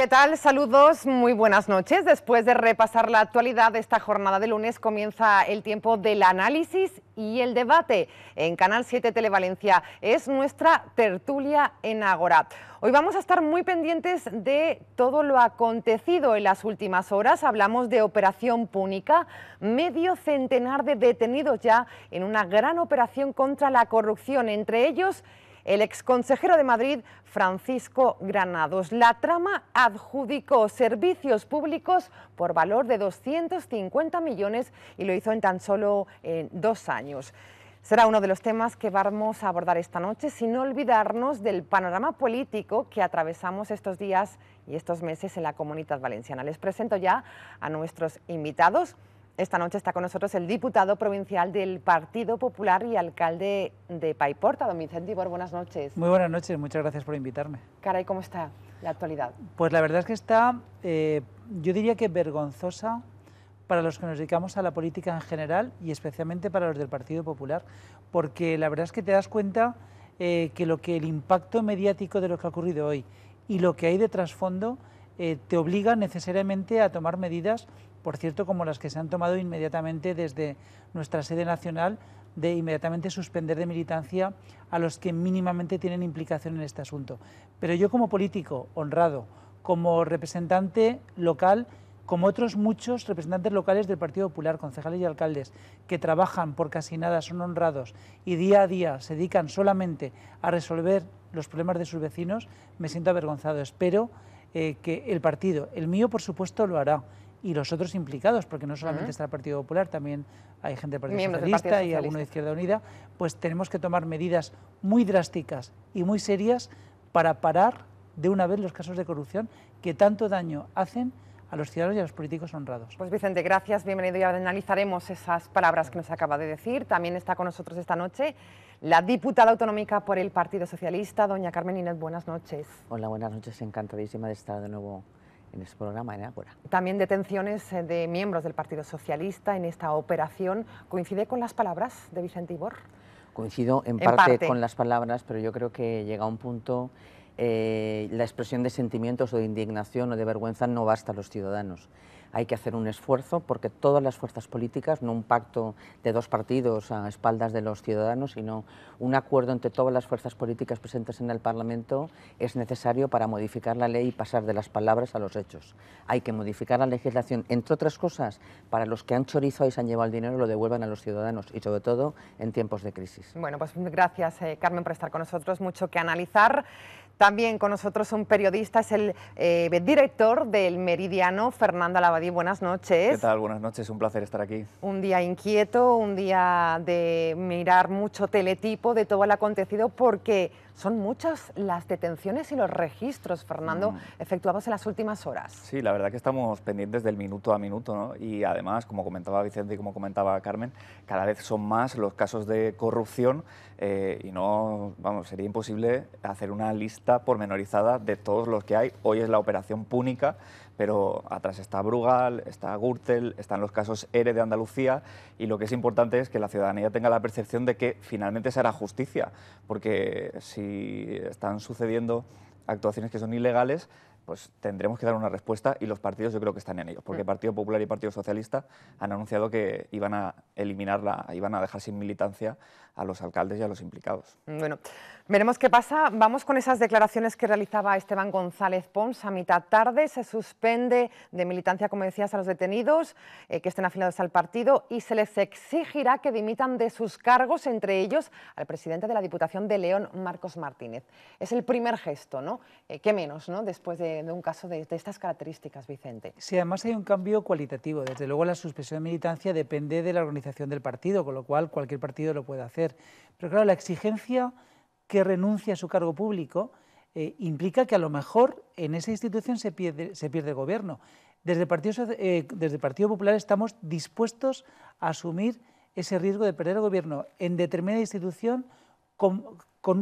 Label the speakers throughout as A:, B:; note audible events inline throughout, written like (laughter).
A: ¿Qué tal? Saludos, muy buenas noches. Después de repasar la actualidad de esta jornada de lunes, comienza el tiempo del análisis y el debate. En Canal 7 Televalencia es nuestra tertulia en Ágora. Hoy vamos a estar muy pendientes de todo lo acontecido en las últimas horas. Hablamos de Operación Púnica, medio centenar de detenidos ya en una gran operación contra la corrupción, entre ellos el exconsejero de Madrid, Francisco Granados. La trama adjudicó servicios públicos por valor de 250 millones y lo hizo en tan solo dos años. Será uno de los temas que vamos a abordar esta noche, sin olvidarnos del panorama político que atravesamos estos días y estos meses en la comunidad valenciana. Les presento ya a nuestros invitados. Esta noche está con nosotros el diputado provincial del Partido Popular y alcalde de Paiporta, don Vicente Ibor. Buenas noches.
B: Muy buenas noches, muchas gracias por invitarme.
A: Caray, ¿cómo está la actualidad?
B: Pues la verdad es que está, eh, yo diría que vergonzosa para los que nos dedicamos a la política en general y especialmente para los del Partido Popular, porque la verdad es que te das cuenta eh, que lo que el impacto mediático de lo que ha ocurrido hoy y lo que hay de trasfondo eh, te obliga necesariamente a tomar medidas por cierto, como las que se han tomado inmediatamente desde nuestra sede nacional, de inmediatamente suspender de militancia a los que mínimamente tienen implicación en este asunto. Pero yo como político honrado, como representante local, como otros muchos representantes locales del Partido Popular, concejales y alcaldes, que trabajan por casi nada, son honrados y día a día se dedican solamente a resolver los problemas de sus vecinos, me siento avergonzado. Espero eh, que el partido, el mío por supuesto lo hará, y los otros implicados, porque no solamente está el Partido Popular, también hay gente del Partido, Socialista, y alguno de Izquierda Unida, pues tenemos que tomar medidas muy drásticas y muy serias para parar de una vez los casos de corrupción que tanto daño hacen a los ciudadanos y a los políticos honrados.
A: Pues Vicente, gracias, bienvenido y analizaremos esas palabras que nos acaba de decir. También está con nosotros esta noche la diputada autonómica por el Partido Socialista, doña Carmen Inés, buenas noches.
C: Hola, buenas noches, encantadísima de estar de nuevo en este programa en Ágora.
A: También detenciones eh, de miembros del Partido Socialista en esta operación. ¿Coincide con las palabras de Vicente Ibor?
C: Coincido en, parte, con las palabras, pero yo creo que llega un punto, eh, la expresión de sentimientos o de indignación o de vergüenza no basta a los ciudadanos hay que hacer un esfuerzo porque todas las fuerzas políticas, no un pacto de dos partidos a espaldas de los ciudadanos, sino un acuerdo entre todas las fuerzas políticas presentes en el Parlamento es necesario para modificar la ley y pasar de las palabras a los hechos. Hay que modificar la legislación, entre otras cosas, para los que han chorizado y se han llevado el dinero lo devuelvan a los ciudadanos y sobre todo en tiempos de crisis.
A: Bueno, pues gracias eh, Carmen por estar con nosotros, mucho que analizar. También con nosotros un periodista, es el eh, director del Meridiano, Fernando Alabadí. Buenas noches.
D: ¿Qué tal? Buenas noches, un placer estar aquí.
A: Un día inquieto, un día de mirar mucho teletipo de todo el acontecido, porque son muchas las detenciones y los registros, Fernando, mm. efectuados en las últimas horas.
D: Sí, la verdad que estamos pendientes del minuto a minuto, ¿no? Y además, como comentaba Vicente y como comentaba Carmen, cada vez son más los casos de corrupción eh, y no, vamos, sería imposible hacer una lista pormenorizada de todos los que hay. Hoy es la operación Púnica, pero atrás está Brugal, está Gürtel, están los casos ERE de Andalucía y lo que es importante es que la ciudadanía tenga la percepción de que finalmente se hará justicia, porque si están sucediendo actuaciones que son ilegales, pues tendremos que dar una respuesta y los partidos yo creo que están en ello, porque mm. Partido Popular y Partido Socialista han anunciado que iban a eliminarla, iban a dejar sin militancia a los alcaldes y a los implicados.
A: Bueno, veremos qué pasa. Vamos con esas declaraciones que realizaba Esteban González Pons. A mitad tarde se suspende de militancia, como decías, a los detenidos eh, que estén afiliados al partido y se les exigirá que dimitan de sus cargos, entre ellos al presidente de la Diputación de León, Marcos Martínez. Es el primer gesto, ¿no? Eh, ¿Qué menos, ¿no? Después de, un caso de, de, estas características, Vicente.
B: Sí, además hay un cambio cualitativo. Desde luego la suspensión de militancia depende de la organización del partido, con lo cual cualquier partido lo puede hacer. Pero claro, la exigencia que renuncia a su cargo público eh, implica que a lo mejor en esa institución se pierde, el gobierno. Desde el, Partido, eh, desde el Partido Popular estamos dispuestos a asumir ese riesgo de perder el gobierno en determinada institución con,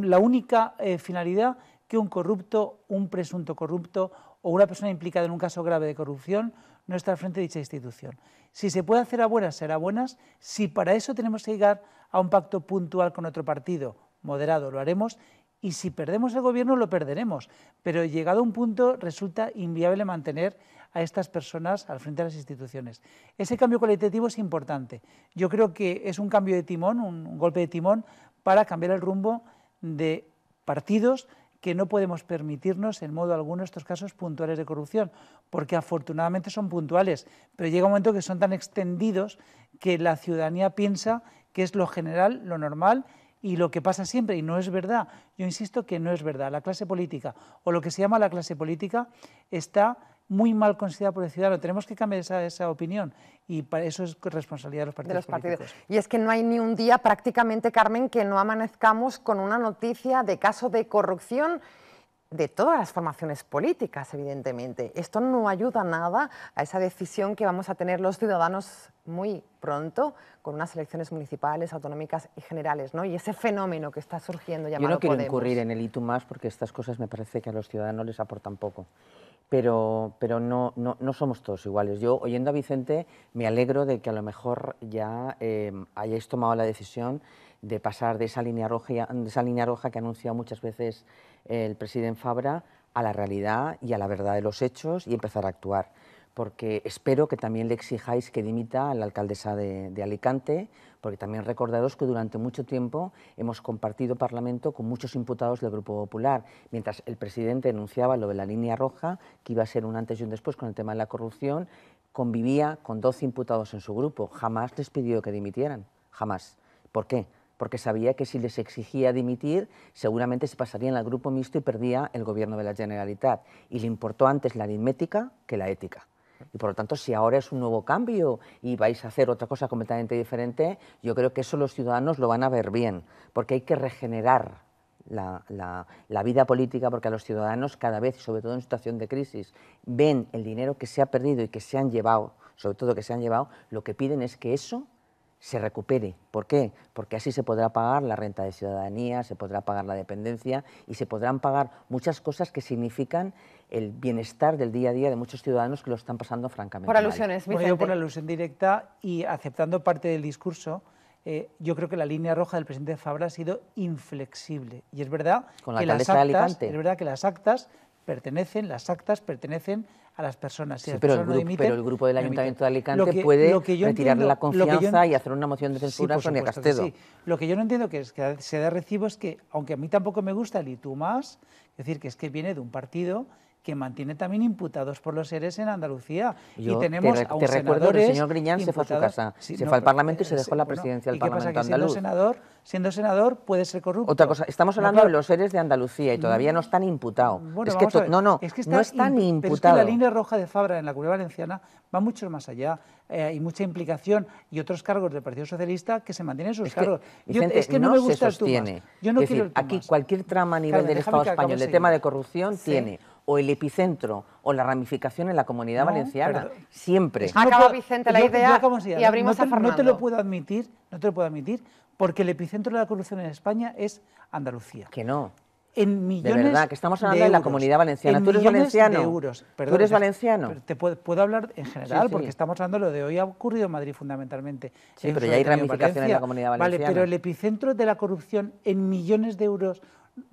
B: la única eh, finalidad que un corrupto, un presunto corrupto o una persona implicada en un caso grave de corrupción no está al frente de dicha institución. Si se puede hacer a buenas, será buenas. Si para eso tenemos que llegar a un pacto puntual con otro partido, moderado, lo haremos. y si perdemos el gobierno lo perderemos, pero llegado a un punto resulta inviable mantener a estas personas al frente de las instituciones. Ese cambio cualitativo es importante. Yo creo que es un cambio de timón, un golpe de timón para cambiar el rumbo de partidos que no podemos permitirnos en modo alguno estos casos puntuales de corrupción, porque afortunadamente son puntuales, pero llega un momento que son tan extendidos que la ciudadanía piensa que es lo general, lo normal y lo que pasa siempre, y no es verdad. Yo insisto que no es verdad. La clase política, o lo que se llama la clase política, está muy mal considerada por el ciudadano. Tenemos que cambiar esa, opinión y para eso es responsabilidad de los partidos, políticos.
A: Y es que no hay ni un día prácticamente, Carmen, que no amanezcamos con una noticia de caso de corrupción de todas las formaciones políticas, evidentemente. Esto no ayuda nada a esa decisión que vamos a tener los ciudadanos muy pronto con unas elecciones municipales, autonómicas y generales, ¿no? Y ese fenómeno que está surgiendo llamado
C: Yo no quiero
A: incurrir
C: en el y más porque estas cosas me parece que a los ciudadanos les aportan poco. Pero, pero no, no, no, somos todos iguales. Yo, oyendo a Vicente, me alegro de que a lo mejor ya eh, hayáis tomado la decisión de pasar de esa línea roja, de esa línea roja que ha anunciado muchas veces el presidente Fabra a la realidad y a la verdad de los hechos y empezar a actuar. Porque espero que también le exijáis que dimita a la alcaldesa de, Alicante, porque también recordaros que durante mucho tiempo hemos compartido Parlamento con muchos imputados del Grupo Popular, mientras el presidente denunciaba lo de la línea roja, que iba a ser un antes y un después con el tema de la corrupción, convivía con 12 imputados en su grupo. Jamás les pidió que dimitieran, jamás. ¿Por qué? porque sabía que si les exigía dimitir, seguramente se pasarían al grupo mixto y perdía el gobierno de la Generalitat. Y le importó antes la aritmética que la ética. Y por lo tanto, si ahora es un nuevo cambio y vais a hacer otra cosa completamente diferente, yo creo que eso los ciudadanos lo van a ver bien, porque hay que regenerar la, la, vida política, porque a los ciudadanos cada vez, sobre todo en situación de crisis, ven el dinero que se ha perdido y que se han llevado, sobre todo que se han llevado, lo que piden es que eso se recupere. ¿Por qué? Porque así se podrá pagar la renta de ciudadanía, se podrá pagar la dependencia y se podrán pagar muchas cosas que significan el bienestar del día a día de muchos ciudadanos que lo están pasando francamente
A: Por alusiones,
B: Vicente. Bueno, yo por alusión directa y aceptando parte del discurso, eh, yo creo que la línea roja del presidente Fabra ha sido inflexible. Y es verdad, que las actas, es verdad que las actas pertenecen, las actas pertenecen a las personas.
C: pero, el grupo, pero, el grupo, del Ayuntamiento de Alicante puede retirarle la confianza y hacer una moción de censura a Sonia Castedo.
B: Lo que yo no entiendo que, es que se da recibo es que, aunque a mí tampoco me gusta el más, es decir, que es que viene de un partido que mantiene también imputados por los seres en Andalucía.
C: y tenemos te, a un te recuerdo que el señor Griñán se fue a su casa, se fue al Parlamento y se dejó la presidencia del Parlamento pasa? andaluz.
B: Siendo senador, siendo senador puede ser corrupto.
C: Otra cosa, estamos hablando de los seres de Andalucía y todavía no están imputados. es que no, no, es que no están imputados.
B: Es que la línea roja de Fabra en la Comunidad Valenciana va mucho más allá. Eh, hay mucha implicación y otros cargos del Partido Socialista que se mantienen sus cargos.
C: es que no, me gusta el Tumas. Yo no quiero aquí cualquier trama a nivel del Estado español de tema de corrupción tiene o el epicentro o la ramificación en la comunidad valenciana. Siempre.
A: Acaba Vicente la idea y abrimos
B: no
A: te, a Fernando.
B: No te lo puedo admitir, no te lo puedo admitir, porque el epicentro de la corrupción en España es Andalucía.
C: Que no.
B: En millones
C: de verdad, que estamos hablando de, la comunidad valenciana. ¿Tú eres valenciano?
B: euros.
C: ¿Tú eres valenciano?
B: Te puedo, hablar en general, porque estamos hablando de lo de hoy ha ocurrido en Madrid fundamentalmente.
C: Sí, pero ya hay ramificación en la comunidad valenciana.
B: Vale, pero el epicentro de la corrupción en millones de euros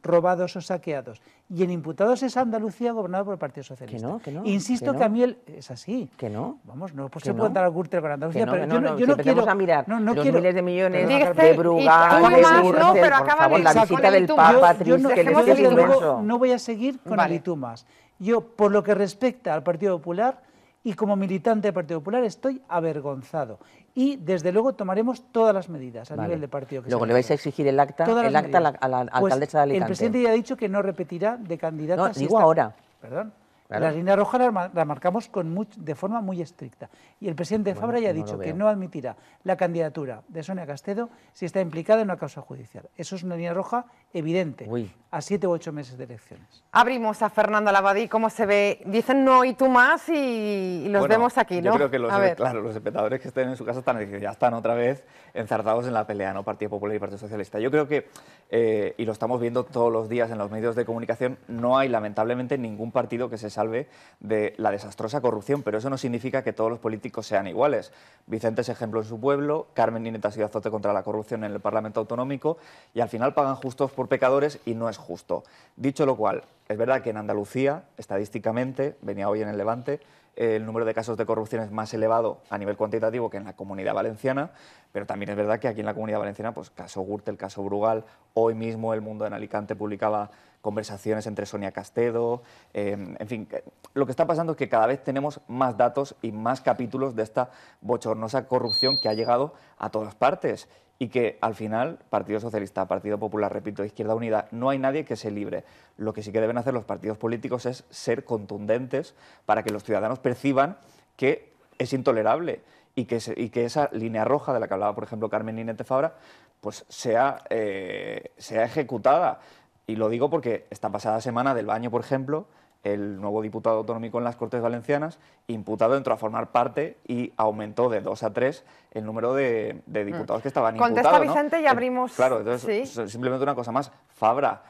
B: robados o saqueados. Y en imputados es Andalucía gobernado por el Partido Socialista.
C: Que no, que no,
B: Insisto que, a mí el, es así.
C: Que no.
B: Vamos, no pues se puede dar al Gürtel con Andalucía, pero yo no,
C: yo
B: no quiero
C: a mirar
B: no,
C: los
B: quiero,
C: miles de millones de Brugal, de Gürtel, por favor, la visita del Papa, triste, que es inmenso.
B: No voy a seguir con el Itumas. Yo, por lo que respecta al Partido Popular, y como militante del Partido Popular estoy avergonzado. Y desde luego tomaremos todas las medidas a nivel de partido.
C: Que luego le vais a exigir el acta, el acta a la, a la pues alcaldesa de Alicante.
B: El presidente ya ha dicho que no repetirá de candidata.
C: No, digo ahora.
B: Perdón. La línea roja la, marcamos con de forma muy estricta. Y el presidente Fabra ya ha dicho que no admitirá la candidatura de Sonia Castedo si está implicada en una causa judicial. Eso es una línea roja evidente a siete u ocho meses de elecciones.
A: Abrimos a Fernando Lavadí, ¿cómo se ve? Dicen no y tú más y, los vemos aquí, ¿no?
D: Yo creo que los, claro, los espectadores que estén en su casa están, ya están otra vez enzarzados en la pelea, ¿no? Partido Popular y Partido Socialista. Yo creo que, eh, y lo estamos viendo todos los días en los medios de comunicación, no hay lamentablemente ningún partido que se salve de la desastrosa corrupción, pero eso no significa que todos los políticos sean iguales. Vicente es ejemplo en su pueblo, Carmen Nineta ha sido azote contra la corrupción en el Parlamento Autonómico y al final pagan justos por por pecadores y no es justo. Dicho lo cual, es verdad que en Andalucía, estadísticamente, venía hoy en el Levante, el número de casos de corrupción es más elevado a nivel cuantitativo que en la comunidad valenciana, pero también es verdad que aquí en la comunidad valenciana, pues caso Gürtel, caso Brugal, hoy mismo El Mundo en Alicante publicaba conversaciones entre Sonia Castedo, em, en fin, lo que está pasando es que cada vez tenemos más datos y más capítulos de esta bochornosa corrupción que ha llegado a todas partes y que al final Partido Socialista, Partido Popular, repito, Izquierda Unida, no hay nadie que se libre. Lo que sí que deben hacer los partidos políticos es ser contundentes para que los ciudadanos perciban que es intolerable y que, esa línea roja de la que hablaba, por ejemplo, Carmen Ninete Fabra, pues sea, eh, sea ejecutada. Y lo digo porque esta pasada semana del baño, por ejemplo, el nuevo diputado autonómico en las Cortes Valencianas, imputado, entró a formar parte y aumentó de dos a tres el número de, diputados que estaban imputados.
A: Contesta Vicente y abrimos...
D: Claro, entonces, simplemente una cosa más. Fabra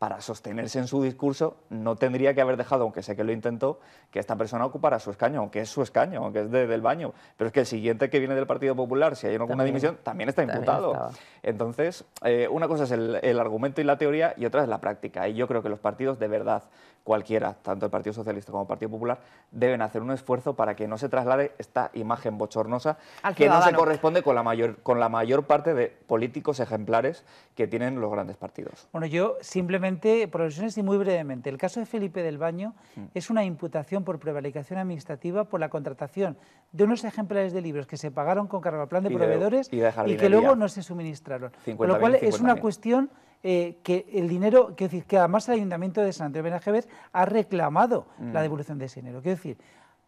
D: para sostenerse en su discurso, no tendría que haber dejado, aunque sé que lo intentó, que esta persona ocupara su escaño, aunque es su escaño, aunque es del baño. Pero es que el siguiente que viene del Partido Popular, si hay alguna dimisión, también está imputado. Entonces, eh, una cosa es el, el, argumento y la teoría y otra es la práctica. Y yo creo que los partidos de verdad cualquiera, tanto el Partido Socialista como el Partido Popular, deben hacer un esfuerzo para que no se traslade esta imagen bochornosa que no se corresponde con la, mayor, con la mayor parte de políticos ejemplares que tienen los grandes partidos.
B: Bueno, yo simplemente, por alusiones y muy brevemente, el caso de Felipe del Baño mm. es una imputación por prevaricación administrativa por la contratación de unos ejemplares de libros que se pagaron con cargo al plan de proveedores y, que luego no se suministraron. con lo cual es una cuestión eh, que el dinero, decir, que además el Ayuntamiento de San Antonio de Benajever ha reclamado la mm. devolución de ese dinero. Quiero decir,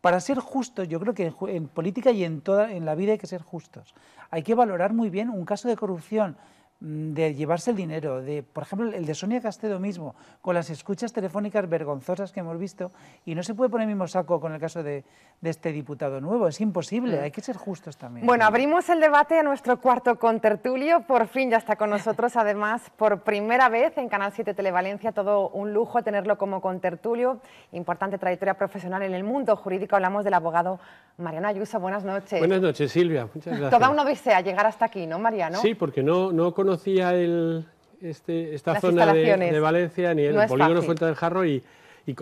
B: para ser justos, yo creo que en, política y en toda en la vida hay que ser justos. Hay que valorar muy bien un caso de corrupción de llevarse el dinero, de, por ejemplo, el de Sonia Castedo mismo, con las escuchas telefónicas vergonzosas que hemos visto, y no se puede poner el mismo saco con el caso de, este diputado nuevo, es imposible, mm. hay que ser justos también.
A: Bueno, abrimos el debate a nuestro cuarto contertulio, por fin ya está con nosotros, además, por primera vez en Canal 7 Televalencia, todo un lujo tenerlo como contertulio, importante trayectoria profesional en el mundo jurídico, hablamos del abogado Mariano Ayuso, buenas noches.
E: Buenas noches, Silvia, muchas gracias.
A: Toda una odisea llegar hasta aquí, ¿no, Mariano?
E: Sí, porque no, no conozco conocía el, este, esta zona de, Valencia ni el polígono Fuente del Jarro y,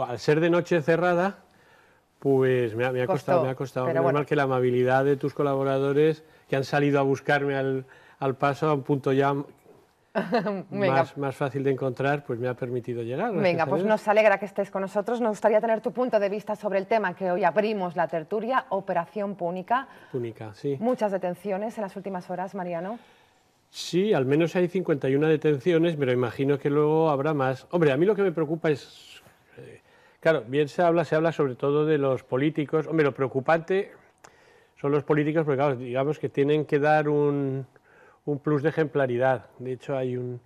E: al ser de noche cerrada, pues me ha, costado, me ha costado. Menos que la amabilidad de tus colaboradores que han salido a buscarme al, al paso a un punto ya (laughs) más, más, fácil de encontrar, pues me ha permitido llegar.
A: Venga, pues nos alegra que estés con nosotros. Nos gustaría tener tu punto de vista sobre el tema que hoy abrimos la tertulia, Operación Púnica.
E: Púnica, sí.
A: Muchas detenciones en las últimas horas, Mariano.
E: Sí, al menos hay 51 detenciones, pero imagino que luego habrá más. Hombre, a mí lo que me preocupa es, eh, claro, bien se habla, se habla sobre todo de los políticos. Hombre, lo preocupante son los políticos, porque claro, digamos que tienen que dar un, plus de ejemplaridad. De hecho, hay un,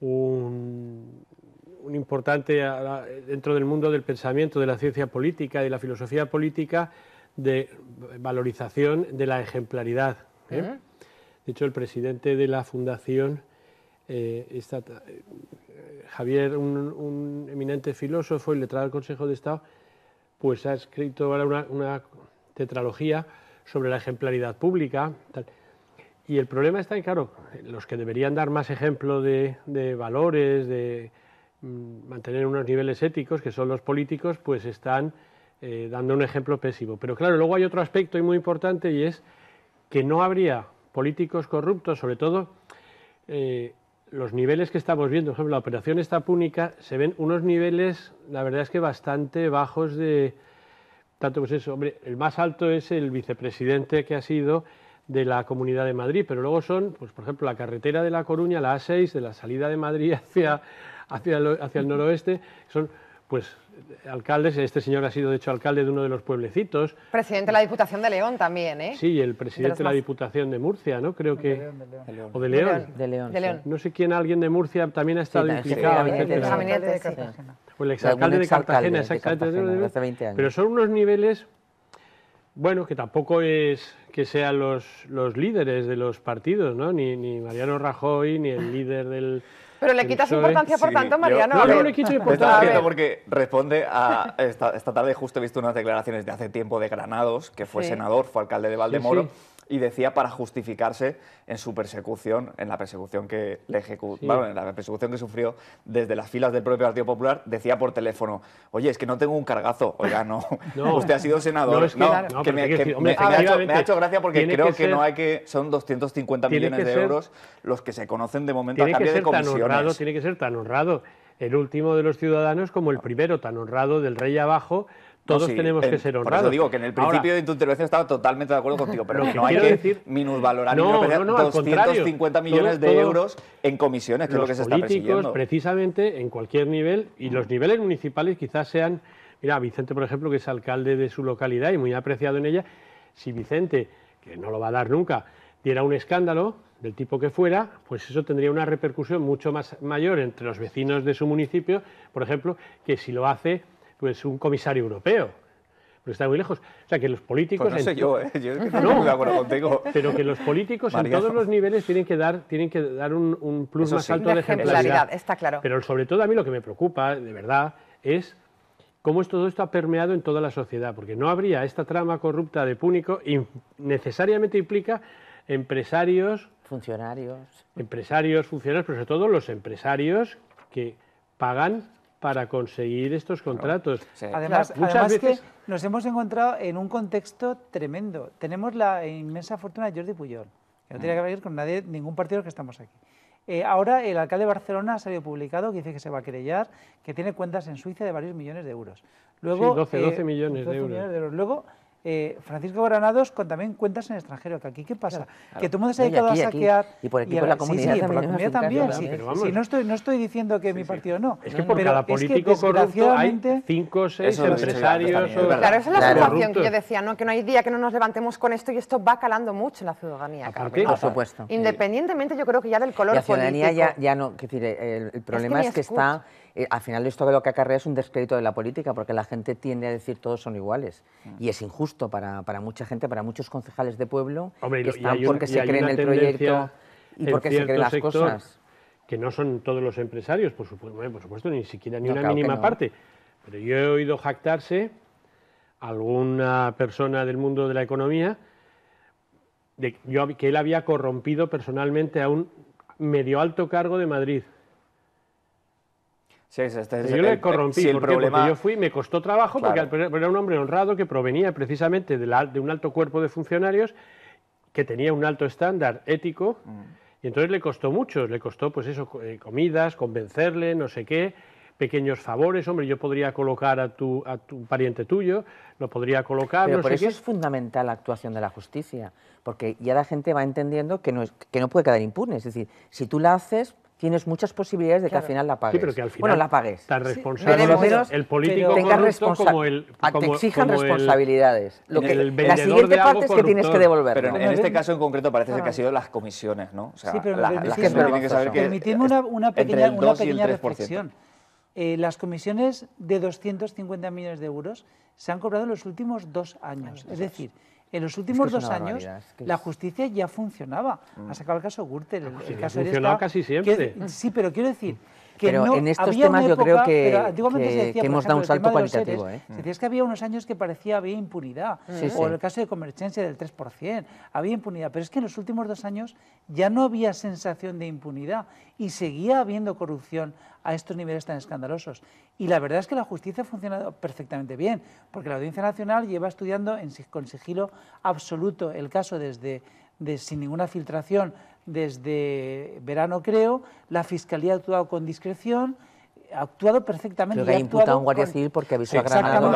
E: un, un importante dentro del mundo del pensamiento, de la ciencia política, de la filosofía política, de valorización de la ejemplaridad. ¿eh? De hecho, el presidente de la fundación, eh, eh, Javier, un, eminente filósofo y letrado del Consejo de Estado, pues ha escrito ahora una, tetralogía sobre la ejemplaridad pública. Y el problema está en, claro, los que deberían dar más ejemplo de, valores, de mm, mantener unos niveles éticos, que son los políticos, pues están eh, dando un ejemplo pésimo. Pero claro, luego hay otro aspecto muy importante y es que no habría políticos corruptos, sobre todo eh, los niveles que estamos viendo, por ejemplo, la operación esta púnica, se ven unos niveles, la verdad es que bastante bajos de, tanto pues eso, hombre, el más alto es el vicepresidente que ha sido de la Comunidad de Madrid, pero luego son, pues por ejemplo, la carretera de La Coruña, la A6, de la salida de Madrid (laughs) hacia, hacia, hacia el noroeste, son pues alcaldes, este señor ha sido de hecho alcalde de uno de los pueblecitos.
A: Presidente de la Diputación de León también, ¿eh?
E: Sí, el presidente de, la Diputación de Murcia, ¿no? Creo que... De León, O de León.
C: De León.
E: No sé quién, alguien de Murcia también ha estado implicado,
A: sí,
E: O el exalcalde de Cartagena, exactamente.
C: Hace 20 años.
E: Pero son unos niveles, bueno, que tampoco es que sean los, los líderes de los partidos, ¿no? Ni, ni Mariano Rajoy, ni el líder del
A: pero le quitas importancia, por tanto, Mariano.
E: no, no le quito importancia.
D: porque responde a. Esta, tarde justo he visto unas declaraciones de hace tiempo de Granados, que fue senador, fue alcalde de Valdemoro. Y decía para justificarse en su persecución, en la persecución que le ejecutó, en la persecución que sufrió desde las filas del propio Partido Popular, decía por teléfono, oye, es que no tengo un cargazo, oiga, no, (laughs) usted ha sido senador, no, que, me, ha hecho, gracia porque creo que, no hay que, son 250 millones de euros los que se conocen de momento a cambio de comisiones.
E: tiene que ser tan honrado. El último de los ciudadanos como el primero, tan honrado del rey abajo, todos tenemos que ser honrados. Por
D: eso digo que en el principio de tu intervención estaba totalmente de acuerdo contigo, pero no hay que decir, minusvalorar no, no, no, 250 millones de euros en comisiones, que es lo que se está persiguiendo.
E: precisamente, en cualquier nivel, y los niveles municipales quizás sean... Mira, Vicente, por ejemplo, que es alcalde de su localidad y muy apreciado en ella, si Vicente, que no lo va a dar nunca, diera un escándalo, del tipo que fuera, pues eso tendría una repercusión mucho más mayor entre los vecinos de su municipio, por ejemplo, que si lo hace pues un comisario europeo. Porque está muy lejos. O sea, que los políticos...
D: Pues no sé yo, ¿eh? yo no, de acuerdo contigo.
E: Pero que los políticos en todos los niveles tienen que dar, tienen que dar un, plus más alto de ejemplaridad.
A: Está claro.
E: Pero sobre todo a mí lo que me preocupa, de verdad, es cómo todo esto ha permeado en toda la sociedad. Porque no habría esta trama corrupta de Púnico y necesariamente implica empresarios...
C: Funcionarios.
E: Empresarios, funcionarios, pero sobre todo los empresarios que pagan para conseguir estos contratos.
B: Además, muchas veces... que nos hemos encontrado en un contexto tremendo. Tenemos la inmensa fortuna de Jordi Puyol, que no tiene que ver con nadie, ningún partido que estamos aquí. Eh, ahora el alcalde de Barcelona ha salido publicado que dice que se va a querellar, que tiene cuentas en Suiza de varios millones de euros.
E: Luego, 12, 12 millones, de, euros. millones de euros.
B: Luego, eh, Francisco Granados con también cuentas en extranjero, que aquí qué pasa, que todo el mundo se ha dedicado a saquear
C: y por aquí por la comunidad
B: sí,
C: sí, por
B: la comunidad también, sí, sí, no estoy no estoy diciendo que mi partido no,
E: es que por cada político corrupto hay cinco o seis empresarios
A: claro, esa es la situación que yo decía, ¿no? que no hay día que no nos levantemos con esto y esto va calando mucho en la ciudadanía,
C: por supuesto,
A: independientemente yo creo que ya del color
C: la ciudadanía ya, ya no, decir, el, problema es que está eh, al final esto lo que acarrea es un descrédito de la política, porque la gente tiende a decir todos son iguales. Mm. Y es injusto para, para, mucha gente, para muchos concejales de pueblo,
E: Hombre,
C: están porque se creen el proyecto y porque se creen las cosas.
E: Que no son todos los empresarios, por supuesto, por supuesto ni siquiera ni una mínima parte. Pero yo he oído jactarse alguna persona del mundo de la economía de que él había corrompido personalmente a un medio alto cargo de Madrid.
D: Sí, este
E: yo le corrompí, porque yo fui, me costó trabajo, porque era un hombre honrado que provenía precisamente de, un alto cuerpo de funcionarios que tenía un alto estándar ético, mm. y entonces le costó mucho, le costó pues eso, eh, comidas, convencerle, no sé qué, pequeños favores, hombre, yo podría colocar a tu, a tu pariente tuyo, lo podría colocar,
C: Pero
E: por
C: eso es fundamental la actuación de la justicia, porque ya la gente va entendiendo que no, es, que no puede quedar impune, es decir, si tú la haces, tienes muchas posibilidades de que al final la pagues.
E: Sí, pero que al final
C: bueno, la pagues.
E: Tan responsable el político corrupto como el
C: como, Te exijan responsabilidades. Lo que, la siguiente parte es que tienes que devolver.
D: Pero en, este caso en concreto parece ser que ha sido las comisiones, ¿no? O sea, sí, pero la, las que tienen que saber que
B: Permitidme una, una pequeña, una pequeña reflexión. Eh, las comisiones de 250 millones de euros se han cobrado en los últimos dos años. Es decir, en los últimos dos años la justicia ya funcionaba. Mm. Ha sacado el caso Gürtel, el,
E: el caso funcionado casi siempre.
B: sí, pero quiero decir que
C: pero
B: no,
C: en estos temas yo creo que, que, hemos dado un salto cualitativo. ¿eh?
B: Se decía que había unos años que parecía había impunidad, o en el caso de Comerchencia del 3%, había impunidad, pero es que en los últimos dos años ya no había sensación de impunidad y seguía habiendo corrupción a estos niveles tan escandalosos. Y la verdad es que la justicia ha funcionado perfectamente bien, porque la Audiencia Nacional lleva estudiando en, con sigilo absoluto el caso desde sin ninguna filtración desde verano creo, la Fiscalía ha actuado con discreción, ha actuado perfectamente.
C: Creo que ha imputado a un guardia civil porque avisó a Granada.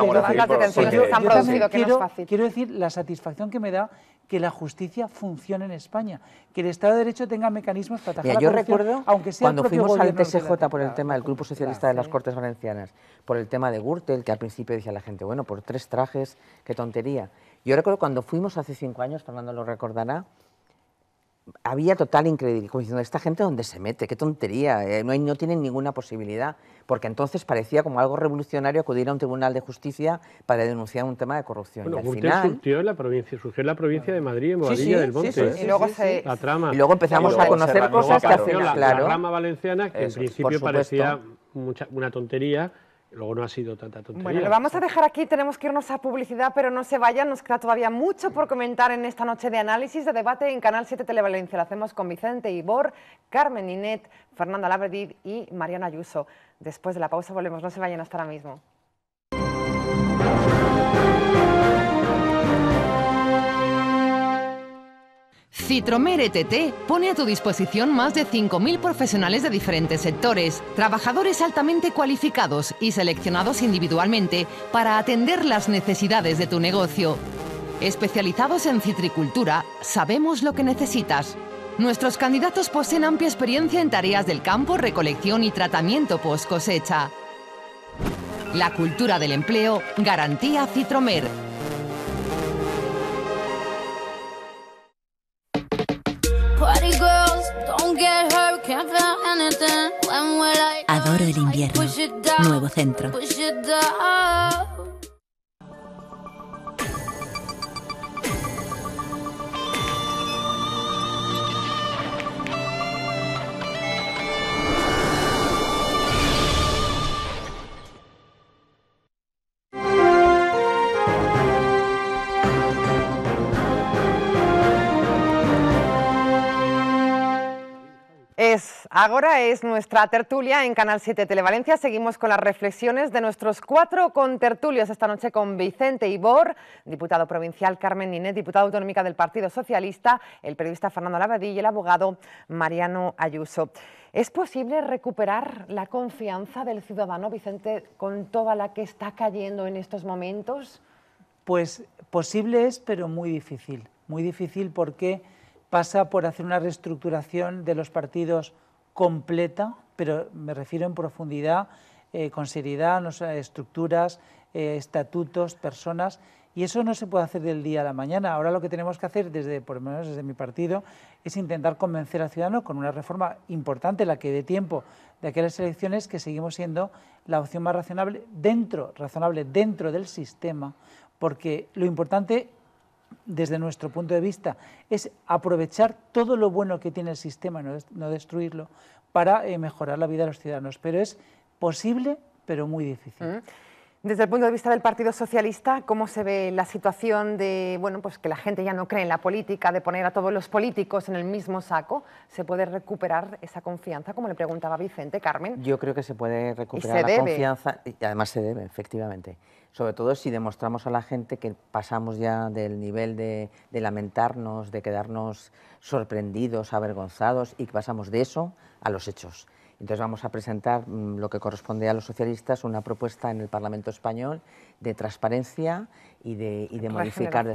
B: Quiero decir la satisfacción que me da que la justicia funcione en España, que el Estado de Derecho tenga mecanismos para atajar
C: yo
B: recuerdo
C: aunque sea cuando fuimos al TSJ por el tema del Grupo Socialista de las Cortes Valencianas, por el tema de Gürtel, que al principio decía la gente, bueno, por tres trajes, qué tontería. Yo recuerdo cuando fuimos hace cinco años, Fernando lo recordará, había total incredibilidad, como diciendo, ¿esta gente dónde se mete? ¡Qué tontería! Eh, no, hay, no tienen ninguna posibilidad. Porque entonces parecía como algo revolucionario acudir a un tribunal de justicia para denunciar un tema de corrupción.
E: Bueno, y al final... surgió en la provincia, surgió en la provincia de Madrid, en Boadilla del Monte.
A: y luego se...
E: La trama.
C: Y luego empezamos a conocer cosas que
E: la, claro. La rama valenciana, que en principio parecía mucha, una tontería, luego no ha sido tanta tontería.
A: Bueno, lo vamos a dejar aquí, tenemos que irnos a publicidad, pero no se vayan, nos queda todavía mucho por comentar en esta noche de análisis, de debate en Canal 7 Televalencia. Lo hacemos con Vicente Ibor, Carmen Inet, Fernanda Labredid y Mariana Ayuso. Después de la pausa volvemos, no se vayan hasta ahora mismo.
F: Citromer ETT pone a tu disposición más de 5.000 profesionales de diferentes sectores, trabajadores altamente cualificados y seleccionados individualmente para atender las necesidades de tu negocio. Especializados en citricultura, sabemos lo que necesitas. Nuestros candidatos poseen amplia experiencia en tareas del campo, recolección y tratamiento post cosecha. La cultura del empleo, garantía Citromer.
G: Adoro el invierno. Nuevo centro.
A: Ahora es nuestra tertulia en Canal 7 Televalencia. Seguimos con las reflexiones de nuestros cuatro contertulios esta noche con Vicente Ibor, diputado provincial Carmen Ninet, diputada autonómica del Partido Socialista, el periodista Fernando Labadí y el abogado Mariano Ayuso. ¿Es posible recuperar la confianza del ciudadano, Vicente, con toda la que está cayendo en estos momentos?
B: Pues posible es, pero muy difícil. Muy difícil porque pasa por hacer una reestructuración de los partidos completa, pero me refiero en profundidad, eh, con seriedad, no estructuras, eh, estatutos, personas, y eso no se puede hacer del día a la mañana. Ahora lo que tenemos que hacer, desde, por lo menos desde mi partido, es intentar convencer al ciudadano con una reforma importante, la que dé tiempo de aquellas elecciones, que seguimos siendo la opción más razonable dentro, razonable dentro del sistema, porque lo importante desde nuestro punto de vista, es aprovechar todo lo bueno que tiene el sistema, no, destruirlo, para eh, mejorar la vida de los ciudadanos. Pero es posible, pero muy difícil. Mm.
A: Desde el punto de vista del Partido Socialista, ¿cómo se ve la situación de bueno, pues que la gente ya no cree en la política, de poner a todos los políticos en el mismo saco? ¿Se puede recuperar esa confianza, como le preguntaba Vicente, Carmen?
C: Yo creo que se puede recuperar la confianza, y además se debe, efectivamente. Sobre todo si demostramos a la gente que pasamos ya del nivel de, de lamentarnos, de quedarnos sorprendidos, avergonzados, y que pasamos de eso a los hechos. Entonces vamos a presentar mm, lo que corresponde a los socialistas, una propuesta en el Parlamento español de transparencia y de, y de modificar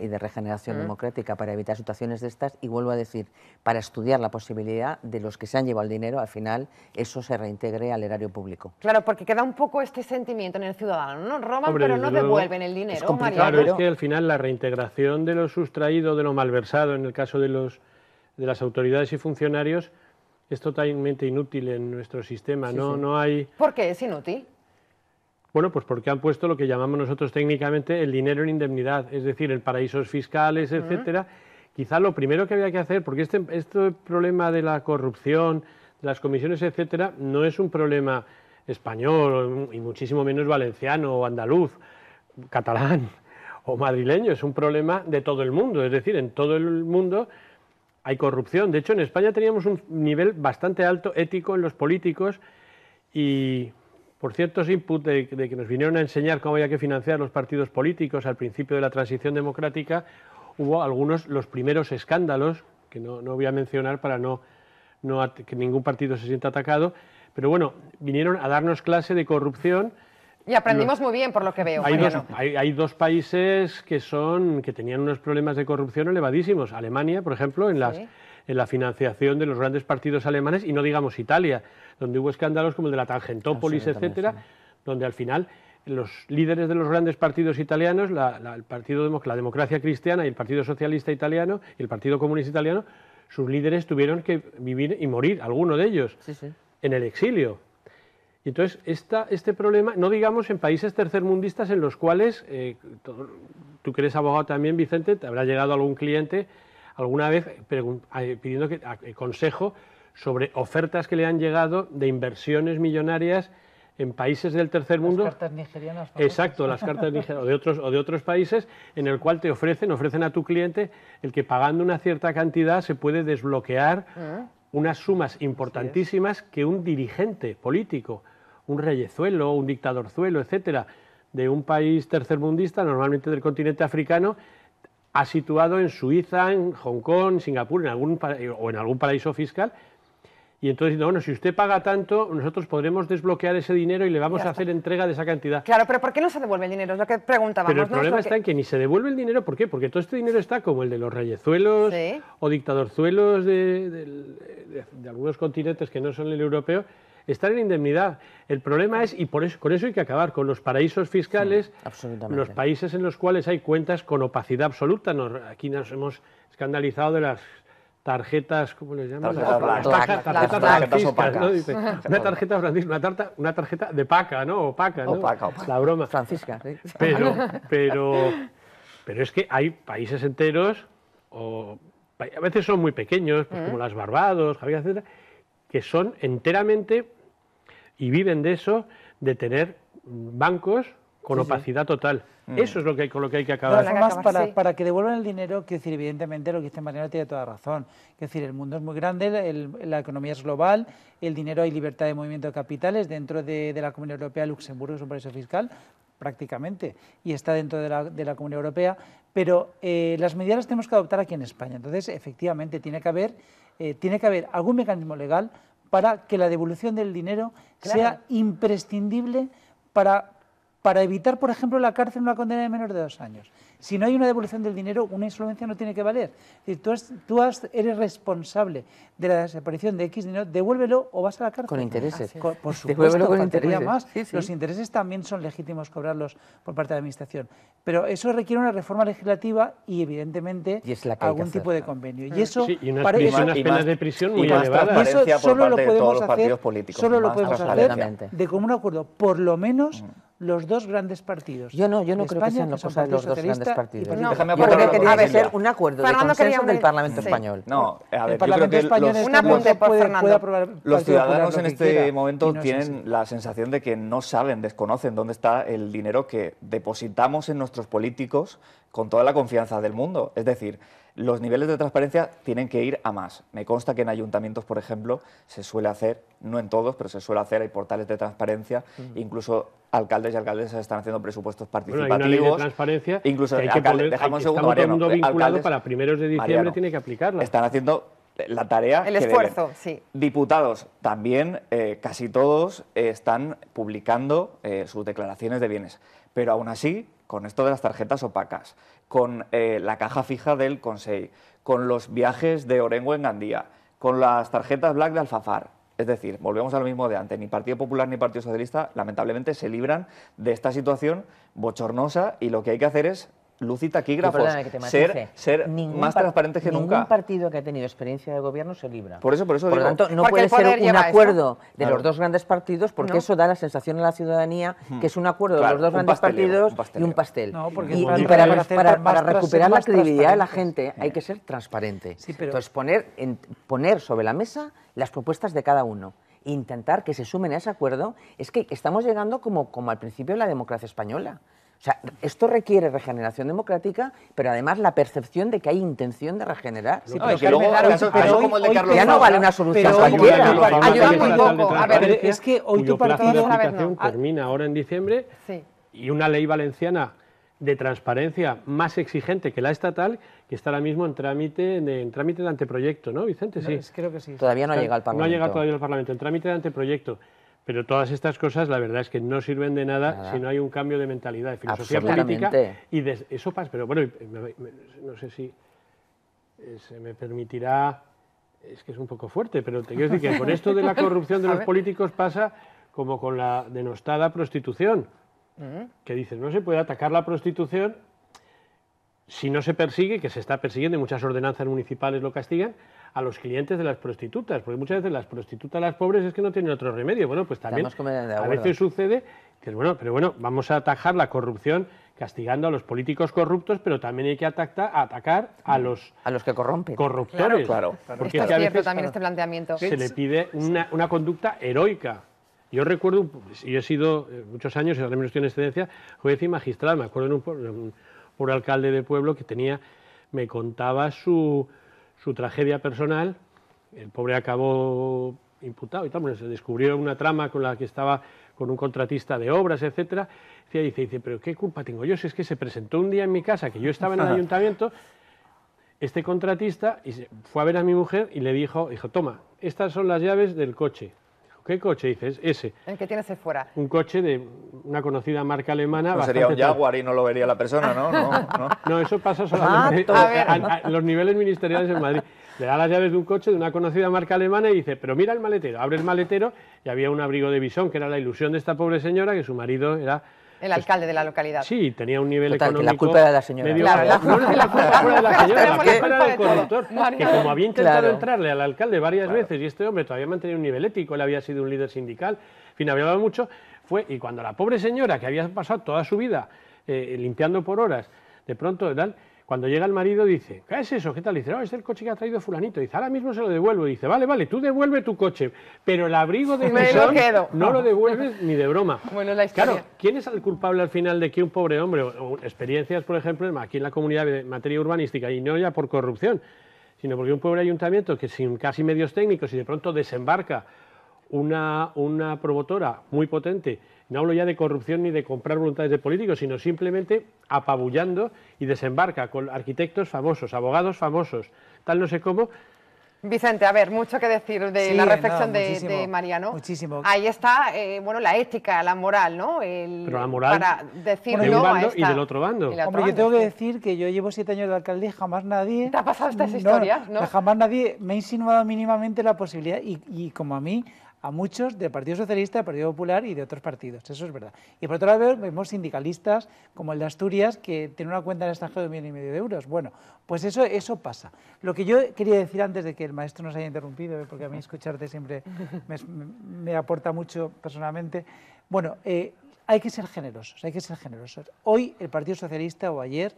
C: y de regeneración mm. democrática para evitar situaciones de estas. Y vuelvo a decir, para estudiar la posibilidad de los que se han llevado el dinero, al final eso se reintegre al erario público.
A: Claro, porque queda un poco este sentimiento en el ciudadano, no roban pero no devuelven el dinero.
E: Es claro, es que al final la reintegración de lo sustraído, de lo malversado, en el caso de, los, de las autoridades y funcionarios, es totalmente inútil en nuestro sistema. no, no hay...
A: ¿Por qué es inútil?
E: Bueno, pues porque han puesto lo que llamamos nosotros técnicamente el dinero en indemnidad, es decir, en paraísos fiscales, etcétera. Quizá lo primero que había que hacer, porque este, este problema de la corrupción, de las comisiones, etcétera, no es un problema español y muchísimo menos valenciano o andaluz, catalán o madrileño, es un problema de todo el mundo, es decir, en todo el mundo hay corrupción. De hecho, en España teníamos un nivel bastante alto ético en los políticos y por ciertos inputs de, que nos vinieron a enseñar cómo había que financiar los partidos políticos al principio de la transición democrática, hubo algunos, los primeros escándalos, que no, voy a mencionar para no, no que ningún partido se sienta atacado, pero bueno, vinieron a darnos clase de corrupción
A: y aprendimos muy bien, por lo que veo.
E: Hay dos, países que, son, que tenían unos problemas de corrupción elevadísimos. Alemania, por ejemplo, en, las, en la financiación de los grandes partidos alemanes, y no digamos Italia, donde hubo escándalos como el de la Tangentópolis, etcétera, donde al final los líderes de los grandes partidos italianos, la, el partido, la democracia cristiana y el Partido Socialista Italiano y el Partido Comunista Italiano, sus líderes tuvieron que vivir y morir, alguno de ellos, en el exilio. Y entonces, este problema, no digamos en países tercermundistas en los cuales, eh, tú que eres abogado también, Vicente, te habrá llegado algún cliente alguna vez pidiendo consejo sobre ofertas que le han llegado de inversiones millonarias en países del tercer mundo.
B: Las cartas nigerianas.
E: Exacto, las cartas nigerianas o de otros o de otros países en el cual te ofrecen, ofrecen a tu cliente el que pagando una cierta cantidad se puede desbloquear ah. unas sumas importantísimas que un dirigente político, un reyezuelo, un dictadorzuelo, etcétera, de un país tercermundista, normalmente del continente africano, ha situado en Suiza, en Hong Kong, Singapur, en algún o en algún paraíso fiscal y entonces, bueno, si usted paga tanto, nosotros podremos desbloquear ese dinero y le vamos a hacer entrega de esa cantidad.
A: Claro, pero ¿por qué no se devuelve el dinero? Es lo que preguntábamos.
E: Pero el problema está en que ni se devuelve el dinero, ¿por qué? Porque todo este dinero está como el de los reyezuelos o dictadorzuelos de, algunos continentes que no son el europeo, están en indemnidad. El problema es, y por eso, con eso hay que acabar, con los paraísos fiscales, los países en los cuales hay cuentas con opacidad absoluta. aquí nos hemos escandalizado de las tarjetas, ¿cómo les llaman?
D: Tarjetas,
E: tarjetas, opacas. una tarjeta francisca, una, tarjeta de paca, ¿no? Opaca, ¿no?
C: Opaca,
E: La broma.
C: Francisca,
E: Pero, pero, pero es que hay países enteros, o, a veces son muy pequeños, pues como las Barbados, Javier, etc., que son enteramente, y viven de eso, de tener bancos con opacidad total. Mm. Eso es lo que hay, con lo que hay que acabar.
B: para, que devuelvan el dinero, quiero decir, evidentemente lo que dice Mariano tiene toda razón. Es decir, el mundo es muy grande, la economía es global, el dinero hay libertad de movimiento de capitales. Dentro de, la Comunidad Europea, Luxemburgo es un paraíso fiscal, prácticamente, y está dentro de la, Comunidad Europea. Pero eh, las medidas las tenemos que adoptar aquí en España. Entonces, efectivamente, tiene que haber, eh, tiene que haber algún mecanismo legal para que la devolución del dinero sea imprescindible para para evitar, por ejemplo, la cárcel una condena de menos de dos años. Si no hay una devolución del dinero, una insolvencia no tiene que valer. Es decir, tú, eres responsable de la desaparición de X dinero, devuélvelo o vas a la cárcel.
C: Con intereses.
B: por (laughs) supuesto, con intereses. más. Los intereses también son legítimos cobrarlos por parte de la Administración. Pero eso requiere una reforma legislativa y, evidentemente, algún tipo de convenio. Y eso,
E: y unas, penas de prisión muy
B: elevadas. Y eso solo lo podemos hacer, solo lo podemos hacer de común acuerdo, por lo menos... Mm los dos grandes partidos.
C: Yo no, yo no creo que sean los cosas de los dos grandes partidos.
D: No, Déjame
C: yo creo que quería ser un acuerdo de consenso del Parlamento español.
D: No, a ver, yo creo que los, un apunte por puede, aprobar los ciudadanos en este momento tienen la sensación de que no saben, desconocen dónde está el dinero que depositamos en nuestros políticos con toda la confianza del mundo. Es decir, los niveles de transparencia tienen que ir a más. Me consta que en ayuntamientos, por ejemplo, se suele hacer, no en todos, pero se suele hacer, hay portales de transparencia, incluso alcaldes y alcaldesas están haciendo presupuestos participativos.
E: Bueno, hay una ley de transparencia
D: incluso
E: que hay que poner, dejamos segundo, todo el mundo vinculado para primeros de diciembre tiene que aplicarla.
D: Están haciendo la tarea
A: el esfuerzo sí
D: diputados también eh, casi todos eh, están publicando eh, sus declaraciones de bienes pero aún así con esto de las tarjetas opacas con la caja fija del Consejo con los viajes de Orengo en Gandía con las tarjetas Black de Alfafar es decir, volvemos a lo mismo de antes, ni Partido Popular ni Partido Socialista lamentablemente se libran de esta situación bochornosa y lo que hay que hacer es luz y taquígrafos, ser, ser más transparentes que
C: nunca. Ningún partido que ha tenido experiencia de gobierno se libra.
D: Por eso, por eso
C: por
D: lo
C: tanto, no puede ser un acuerdo de los dos grandes partidos porque eso da la sensación a la ciudadanía que es un acuerdo de los dos grandes partidos y un pastel. y, para, recuperar la credibilidad de la gente hay que ser transparente. Entonces, poner, poner sobre la mesa las propuestas de cada uno intentar que se sumen a ese acuerdo, es que estamos llegando como, como al principio de la democracia española. O sea, esto requiere regeneración democrática, pero además la percepción de que hay intención de regenerar.
D: Sí, pero, que luego, como el de Carlos
C: ya no vale una solución cualquiera.
A: Ayuda muy poco. A ver,
E: es que hoy tu partido... La aplicación termina ahora en diciembre y una ley valenciana de transparencia más exigente que la estatal, que está ahora mismo en trámite, en trámite de anteproyecto, ¿no, Vicente? Sí.
B: creo que sí.
C: Todavía no ha llegado al Parlamento.
E: No ha llegado todavía al Parlamento, en trámite de anteproyecto. Pero todas estas cosas, la verdad es que no sirven de nada, si no hay un cambio de mentalidad, de filosofía política. Y eso pasa, pero bueno, no sé si eh, se me permitirá, es que es un poco fuerte, pero te quiero decir que con esto de la (laughs) corrupción de los políticos pasa como con la denostada prostitución, mm. que dices, no se puede atacar la prostitución si no se persigue, que se está persiguiendo y muchas ordenanzas municipales lo castigan, a los clientes de las prostitutas, porque muchas veces las prostitutas, las pobres, es que no tienen otro remedio. Bueno, pues también a veces sucede que, bueno, pero bueno, vamos a atajar la corrupción castigando a los políticos corruptos, pero también hay que atacar, atacar a los,
C: a los que corrompen.
A: corruptores. Claro, claro. Porque es, que a veces
E: también este planteamiento. se le pide una, una conducta heroica Yo recuerdo, yo he sido eh, muchos años, y ahora mismo estoy en excedencia, juez y magistral. Me acuerdo de un, un, alcalde de pueblo que tenía, me contaba su, su tragedia personal. El pobre acabó imputado y tal, se descubrió una trama con la que estaba con un contratista de obras, etcétera. Decía, dice, dice, pero ¿qué culpa tengo yo? Si es que se presentó un día en mi casa, que yo estaba en el (laughs) ayuntamiento, este contratista y fue a ver a mi mujer y le dijo, dijo, toma, estas son las llaves del coche. ¿Qué coche dices? Ese.
A: ¿El que tienes fuera?
E: Un coche de una conocida marca alemana.
D: No sería un Jaguar y no lo vería la persona, ¿no? No,
E: no. (laughs) eso pasa solamente a, los niveles ministeriales en Madrid. Le da las llaves de un coche de una conocida marca alemana y dice, pero mira el maletero. Abre el maletero y había un abrigo de bisón, que era la ilusión de esta pobre señora, que su marido era
A: el alcalde de la localidad.
E: Sí, tenía un nivel económico...
C: Que la culpa era de la señora.
E: claro, la, no, no, la culpa fuera de la señora, la culpa era del corruptor. Que como había intentado entrarle al alcalde varias veces y este hombre todavía mantenía un nivel ético, él había sido un líder sindical, en fin, había hablado mucho, fue... Y cuando la pobre señora, que había pasado toda su vida eh, limpiando por horas, de pronto tal cuando llega el marido dice, ¿qué es eso? ¿Qué tal? Dice, no, es el coche que ha traído fulanito. Dice, ahora mismo se lo devuelvo. Dice, vale, vale, tú devuelve tu coche, pero el abrigo de (laughs)
A: mesón
E: no lo devuelves ni de broma. Bueno, la historia. Claro, ¿quién es el culpable al final de que un pobre hombre, o experiencias, por ejemplo, aquí en la comunidad de materia urbanística, y no ya por corrupción, sino porque un pobre ayuntamiento que sin casi medios técnicos y de pronto desembarca una, una promotora muy potente no hablo ya de corrupción ni de comprar voluntades de políticos, sino simplemente apabullando y desembarca con arquitectos famosos, abogados famosos, tal no sé cómo.
A: Vicente, a ver, mucho que decir de la reflexión de, Mariano.
B: Muchísimo.
A: Ahí está, eh, bueno, la ética, la moral, ¿no?
E: Pero la moral
A: para decir
E: de un bando y del otro bando.
B: Hombre, yo tengo que decir que yo llevo siete años de alcalde y jamás nadie...
A: ¿Te ha pasado estas historias?
B: No, jamás nadie me ha insinuado mínimamente la posibilidad y, y como a mí a muchos del Partido Socialista, del Partido Popular y de otros partidos, eso es verdad. Y por otro lado vemos sindicalistas como el de Asturias que tiene una cuenta en el extranjero de un millón y medio de euros. Bueno, pues eso, eso pasa. Lo que yo quería decir antes de que el maestro nos haya interrumpido, porque a mí (laughs) escucharte siempre me, aporta mucho personalmente, bueno, eh, hay que ser generosos, hay que ser generosos. Hoy el Partido Socialista o ayer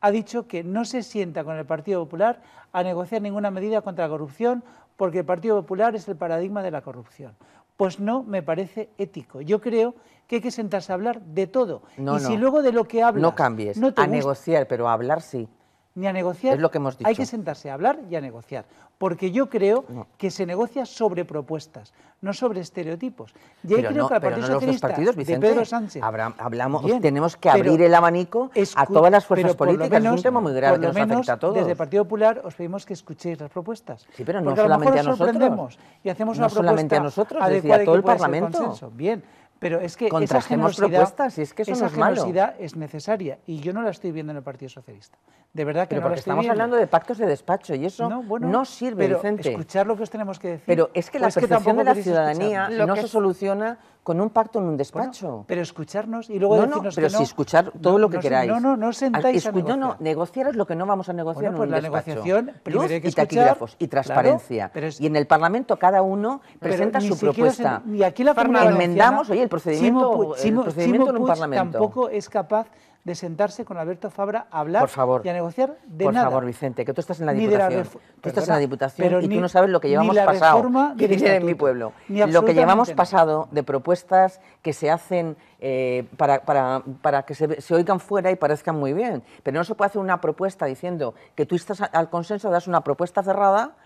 B: ha dicho que no se sienta con el Partido Popular a negociar ninguna medida contra la corrupción porque el Partido Popular es el paradigma de la corrupción. Pues no me parece ético. Yo creo que hay que sentarse a hablar de todo. y si luego de lo que hablas...
C: No cambies, a negociar, pero a hablar sí.
B: Ni a negociar.
C: Es lo que hemos dicho.
B: Hay que sentarse a hablar y a negociar porque yo creo que se negocia sobre propuestas, no sobre estereotipos.
C: Y ahí creo que el Partido Socialista partidos, Vicente, de Pedro Sánchez... hablamos, tenemos que abrir el abanico a todas las fuerzas políticas, es un tema muy grave que nos afecta a todos.
B: desde el Partido Popular os pedimos que escuchéis las propuestas.
C: Sí, pero no solamente a, nosotros.
B: y hacemos
C: no
B: una
C: solamente a nosotros, decía, a todo el Parlamento.
B: Bien, pero es que esa generosidad,
C: propuestas, y es que eso
B: esa
C: no es
B: generosidad es necesaria y yo no la estoy viendo en el Partido Socialista. De verdad que
C: pero
B: no
C: porque
B: la
C: estamos
B: viendo.
C: hablando de pactos de despacho y eso no, no sirve,
B: pero
C: Vicente.
B: escuchar lo que os tenemos que decir.
C: Pero es que la percepción de la ciudadanía no se soluciona con un pacto en un despacho.
B: pero escucharnos y luego
C: no,
B: decirnos
C: no, pero
B: que no.
C: si escuchar todo lo que queráis.
B: No, no, no sentáis a negociar.
C: No, no, negociar es lo que no vamos a negociar
B: pues
C: en un
B: la
C: despacho.
B: negociación primero hay que
C: y taquígrafos y transparencia. y en el Parlamento cada uno presenta su propuesta.
B: y aquí la
C: Enmendamos, oye, el procedimiento, el procedimiento en un Parlamento.
B: tampoco es capaz de sentarse con Alberto Fabra a hablar y a negociar de
C: por
B: nada.
C: Por favor, Vicente, que tú estás en la Diputación. tú estás en la Diputación y tú no sabes lo que llevamos pasado en mi pueblo. Lo que llevamos pasado de propuestas que se hacen eh, para, para, para, que se, se, oigan fuera y parezcan muy bien. Pero no se puede hacer una propuesta diciendo que tú estás al consenso, das una propuesta cerrada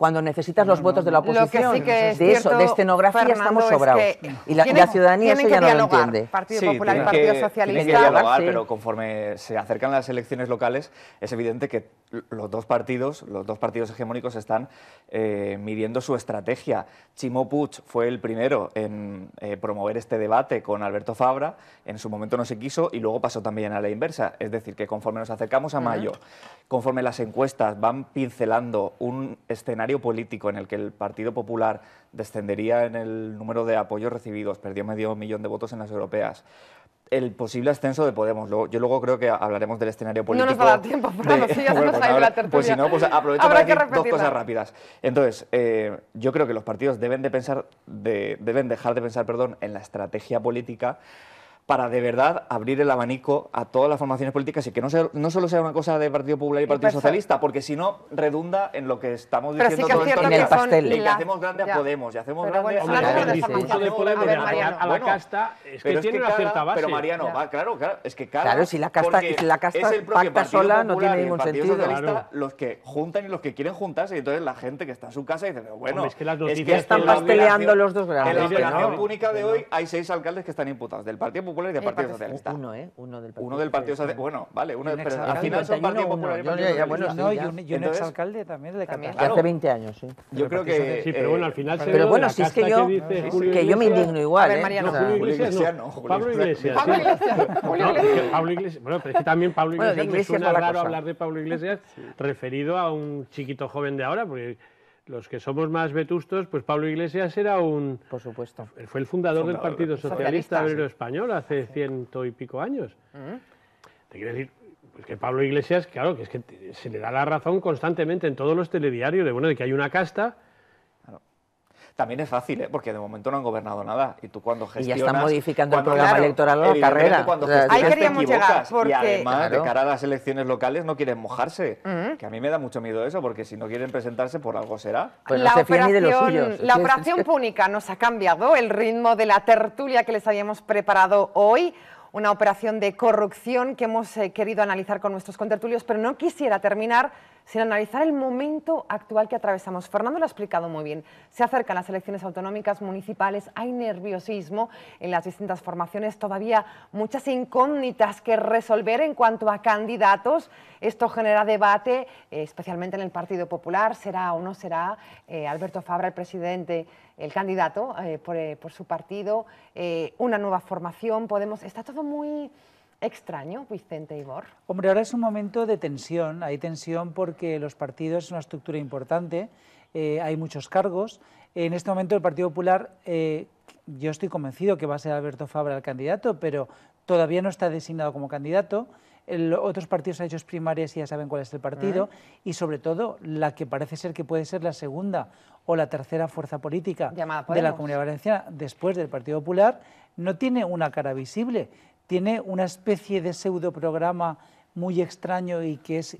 C: cuando necesitas los votos de la oposición. de eso, de escenografía estamos sobrados. y la, ciudadanía eso ya no lo entiende.
A: Partido Popular y Partido Socialista. Que
D: dialogar, pero conforme se acercan las elecciones locales, es evidente que los dos partidos, los dos partidos hegemónicos están eh, midiendo su estrategia. Chimo Puig fue el primero en eh, promover este debate con Alberto Fabra, en su momento no se quiso y luego pasó también a la inversa. Es decir, que conforme nos acercamos a mayo, conforme las encuestas van pincelando un escenario político en el que el Partido Popular descendería en el número de apoyos recibidos, perdió medio millón de votos en las europeas, el posible ascenso de Podemos. yo luego creo que hablaremos del escenario político.
A: No nos va a dar tiempo, pero (laughs) sí, ya se (laughs) nos ha ido la tertulia.
D: Pues si no, pues aprovecho para decir dos cosas rápidas. Entonces, eh, yo creo que los partidos deben de pensar, de, deben dejar de pensar, perdón, en la estrategia política para de verdad abrir el abanico a todas las formaciones políticas y que no, sea, no solo sea una cosa de Partido Popular y Partido Socialista, porque si no redunda en lo que estamos diciendo todo el
C: en el pastel.
D: que hacemos grande a Podemos y hacemos grande a,
E: a, la casta es que tiene una cierta base.
D: Pero Mariano, va, claro, claro, es que cada
C: Claro, si la casta, si la casta pacta sola no tiene ningún sentido.
D: Socialista los que juntan y los que quieren juntarse y entonces la gente que está en su casa dice, bueno,
C: es que las noticias están pasteleando los dos grandes.
D: En la operación pública de hoy hay seis alcaldes que están imputados del Partido Popular y del Partido Socialista.
C: Uno, ¿eh? Uno del Partido,
D: uno del partido Socialista. Bueno, vale, uno del Al final son Partido Popular y Partido
B: Socialista. No, y un exalcalde también de Cataluña.
C: Hace 20 años, sí.
D: Yo creo que...
E: Sí, pero bueno, al final...
C: Pero bueno, si es que yo que yo me indigno igual, ¿eh?
E: Julio Iglesias no. Pablo Iglesias. Pablo Iglesias. Bueno, pero es que también Pablo Iglesias me suena raro hablar de Pablo Iglesias referido a un chiquito joven de ahora, porque los que somos más vetustos, pues Pablo Iglesias era un...
C: Por supuesto.
E: Fue el fundador, del Partido Socialista Obrero Español hace ciento y pico años. Te quiero decir pues que Pablo Iglesias, claro, que es que se le da la razón constantemente en todos los telediarios de, bueno, de que hay una casta
D: también es fácil, ¿eh? porque de momento no han gobernado nada. Y tú cuando gestionas...
C: Y ya están modificando el programa electoral a la carrera.
D: Cuando ahí queríamos llegar. Porque... Y además, de cara a las elecciones locales, no quieren mojarse. Que a mí me da mucho miedo eso, porque si no quieren presentarse, por algo será.
A: Pues la operación, La operación Púnica nos ha cambiado el ritmo de la tertulia que les habíamos preparado hoy una operación de corrupción que hemos eh, querido analizar con nuestros contertulios, pero no quisiera terminar sin analizar el momento actual que atravesamos. Fernando lo ha explicado muy bien. Se acercan las elecciones autonómicas municipales, hay nerviosismo en las distintas formaciones, todavía muchas incógnitas que resolver en cuanto a candidatos. Esto genera debate, eh, especialmente en el Partido Popular. ¿Será o no será eh, Alberto Fabra el presidente, el candidato eh, por, su partido? una nueva formación, Podemos. Está todo muy extraño, Vicente Ibor?
B: Hombre, ahora es un momento de tensión. Hay tensión porque los partidos es una estructura importante, eh, hay muchos cargos. En este momento el Partido Popular, eh, yo estoy convencido que va a ser Alberto Fabra el candidato, pero todavía no está designado como candidato. otros partidos han hecho primarias y ya saben cuál es el partido. Y sobre todo, la que parece ser que puede ser la segunda o la tercera fuerza política de la Comunidad Valenciana después del Partido Popular, no tiene una cara visible tiene una especie de pseudo programa muy extraño y que es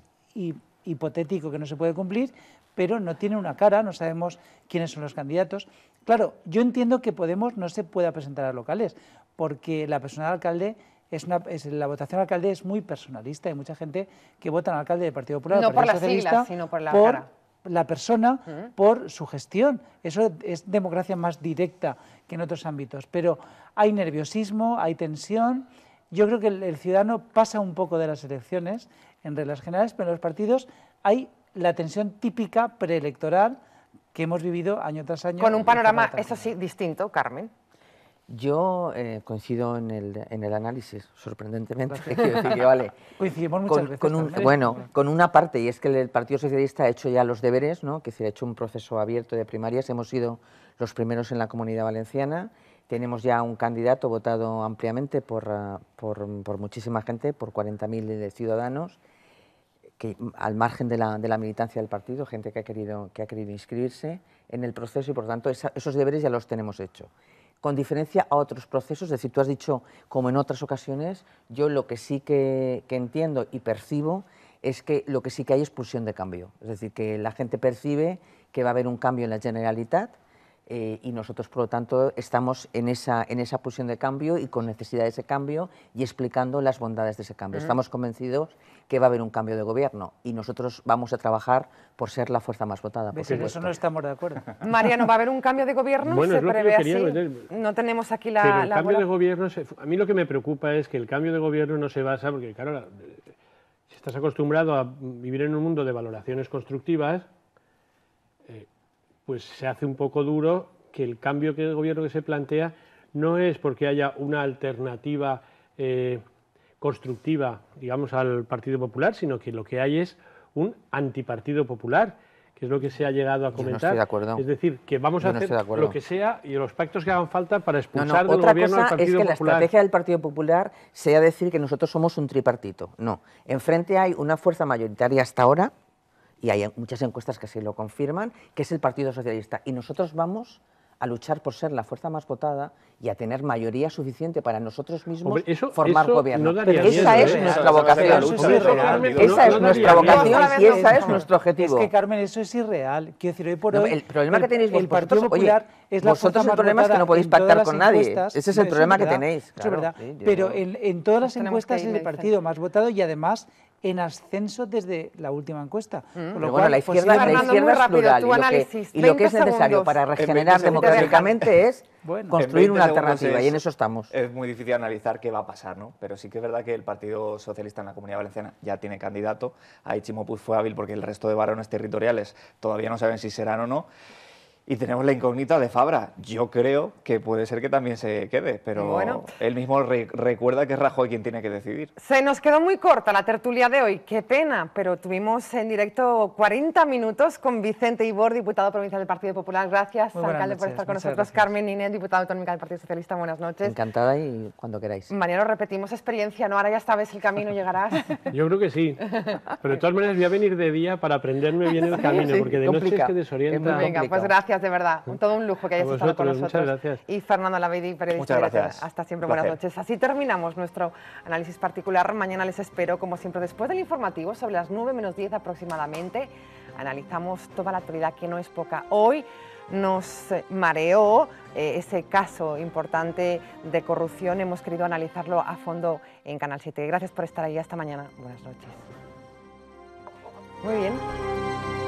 B: hipotético, que no se puede cumplir, pero no tiene una cara, no sabemos quiénes son los candidatos. Claro, yo entiendo que Podemos no se pueda presentar a locales, porque la persona del alcalde es una, la votación al alcalde es muy personalista. Hay mucha gente que vota al alcalde del Partido Popular,
A: no
B: por
A: las siglas, sino por la cara.
B: La persona, por su gestión. Eso es democracia más directa que en otros ámbitos. Pero hay nerviosismo, hay tensión. Yo creo que el, ciudadano pasa un poco de las elecciones en reglas generales, pero en los partidos hay la tensión típica preelectoral que hemos vivido año tras año.
A: Con un panorama, eso sí, distinto, Carmen.
C: Yo eh, coincido en el, en el, análisis, sorprendentemente. (laughs) Vale, (laughs)
B: Coincidimos muchas veces.
C: Con bueno, con una parte, y es que el Partido Socialista ha hecho ya los deberes, ¿no? que se ha hecho un proceso abierto de primarias. Hemos sido los primeros en la comunidad valenciana. Tenemos ya un candidato votado ampliamente por, ah, por, por muchísima gente, por 40.000 ciudadanos, que, al margen de la, de la, militancia del partido, gente que ha, querido, que ha querido inscribirse en el proceso y, por tanto, esos deberes ya los tenemos hechos. Con diferencia a otros procesos, es decir, tú has dicho, como en otras ocasiones, yo lo que sí que, entiendo y percibo es que lo que sí que hay es pulsión de cambio. Es decir, que la gente percibe que va a haber un cambio en la Generalitat, eh, y nosotros, por lo tanto, estamos en esa, en esa pulsión de cambio y con necesidad de ese cambio y explicando las bondades de ese cambio. Estamos convencidos que va a haber un cambio de gobierno y nosotros vamos a trabajar por ser la fuerza más votada. Por
B: eso no estamos de acuerdo. (laughs)
A: Mariano, ¿va a haber un cambio de gobierno?
E: Bueno,
A: ¿Se
E: prevé
A: así? No tenemos aquí la...
E: Pero el cambio de gobierno, a mí lo que me preocupa es que el cambio de gobierno no se basa, porque claro, si estás acostumbrado a vivir en un mundo de valoraciones constructivas, eh, pues se hace un poco duro que el cambio que el gobierno que se plantea no es porque haya una alternativa eh, constructiva, digamos, al Partido Popular, sino que lo que hay es un antipartido popular, que es lo que se ha llegado a comentar.
C: de acuerdo.
E: Es decir, que vamos a hacer lo que sea y los pactos que hagan falta para expulsar del
C: Otra
E: gobierno
C: cosa
E: al Partido
C: es que
E: la
C: estrategia del Partido Popular sea decir que nosotros somos un tripartito. No. Enfrente hay una fuerza mayoritaria hasta ahora, y hay muchas encuestas que se lo confirman, que es el Partido Socialista. Y nosotros vamos a luchar por ser la fuerza más votada y a tener mayoría suficiente para nosotros mismos formar gobierno. esa es nuestra vocación. esa es nuestra vocación y esa es nuestro objetivo.
B: Es que, Carmen, eso es irreal. Quiero decir, hoy por hoy...
C: el problema que tenéis el Partido Popular es la vosotros el problema es que no podéis pactar con nadie. Ese es el problema que tenéis.
B: es verdad. Pero en todas las encuestas es el partido más votado y además en ascenso desde la última encuesta.
C: Mm. bueno, la pues, izquierda, la izquierda es plural y lo, que, es necesario para regenerar democráticamente es (laughs) construir una alternativa y en eso estamos.
D: Es muy difícil analizar qué va a pasar, ¿no? pero sí que es verdad que el Partido Socialista en la Comunidad Valenciana ya tiene candidato. Ahí Chimo fue hábil porque el resto de varones territoriales todavía no saben si serán o no. Y tenemos la incógnita de Fabra. Yo creo que puede ser que también se quede, pero él mismo recuerda que es Rajoy quien tiene que decidir.
A: Se nos quedó muy corta la tertulia de hoy, qué pena, pero tuvimos en directo 40 minutos con Vicente Ibor, diputado provincial del Partido Popular. Gracias, alcalde, por estar con nosotros. Carmen Inés, diputada autonómica del Partido Socialista, buenas noches.
C: Encantada y cuando queráis.
A: Mañana repetimos experiencia, ¿no? Ahora ya sabes el camino, llegarás. (laughs)
E: Yo creo que sí, pero de todas maneras voy a venir de día para aprenderme bien el camino, porque de noche es que desorienta.
A: Venga, pues gracias de verdad. Todo un lujo que hayas estado con nosotros.
E: Muchas gracias.
A: Y Fernando Lavedi, periodista.
D: Muchas gracias.
A: Hasta siempre, buenas noches. Así terminamos nuestro análisis particular. Mañana les espero, como siempre, después del informativo, sobre las 9 menos 10 aproximadamente. Analizamos toda la actualidad, que no es poca. Hoy nos mareó eh, ese caso importante de corrupción. Hemos querido analizarlo a fondo en Canal 7. Gracias por estar ahí. Hasta mañana. Buenas noches. Muy bien.